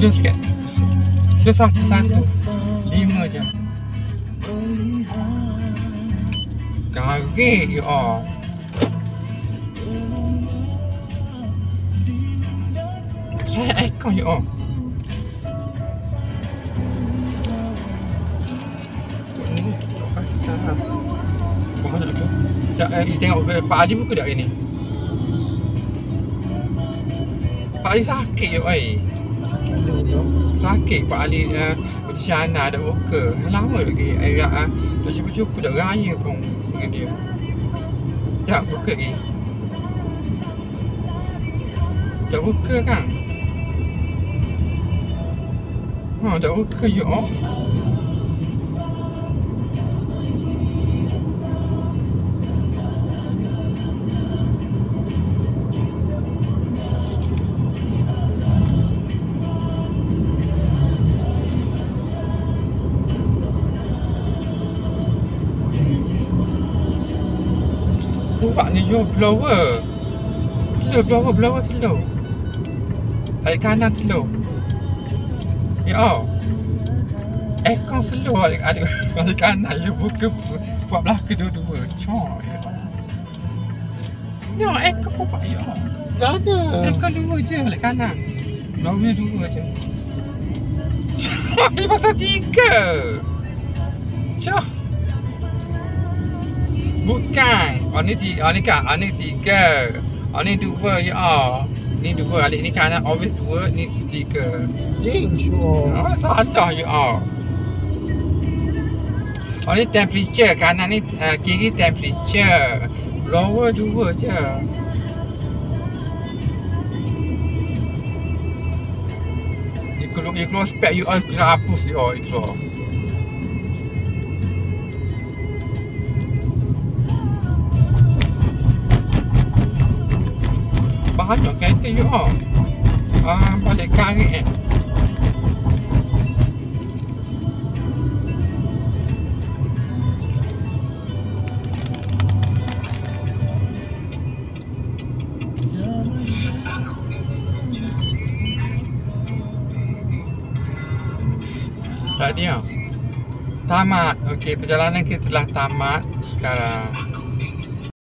Slow sikit. Slow satu. Lima je. Garik you all. Saya aircon you all. Eh, tengok eh, Pak Ali buka tak hari ni? Pak Ali sakit je, oi. Sakit Pak Ali uh, Putih Syana dah buka. Lama lagi. Agak uh, dah cuba-cuba dah raya pun dengan dia. Tak buka lagi. Tak buka kan? Ha, tak buka ya oh. Buat ni jual blower. Slow blower, blower slow. Balik kanan slow. Ya oh. Aircon slow balik, balik, balik kanan. You buka buat belakang dua-dua. Coy. Ya, aircon pun buat ya. Dah ada. Aircon dua je balik kanan. Blower dua je. Coy, pasal tiga. Coy. Bukan. Oh ni tiga. Oh ni kan. Oh ni tiga. Oh ni dua ya. Oh. Ni dua. Alik ni kanan always dua. Ni tiga. Jing sure. Oh salah ya. Oh. Oh ni temperature. Kanan ni uh, kiri temperature. Blower dua je. Keluar, you keluar spek you all kena hapus you all. Keluar. Banyak kereta you all. Ah, balik karet eh. Dia. Tamat. Okey, perjalanan kita telah tamat sekarang.